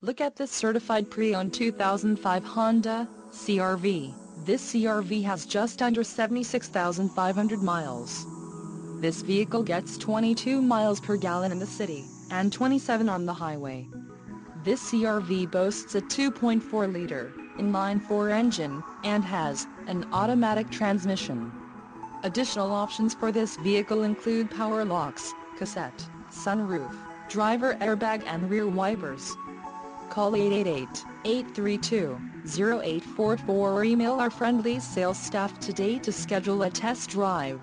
Look at this certified pre-owned 2005 Honda CRV. This CRV has just under 76,500 miles. This vehicle gets 22 miles per gallon in the city, and 27 on the highway. This CRV boasts a 2.4-liter, inline-four engine, and has an automatic transmission. Additional options for this vehicle include power locks, cassette, sunroof, driver airbag and rear wipers. Call 888-832-0844 or email our friendly sales staff today to schedule a test drive.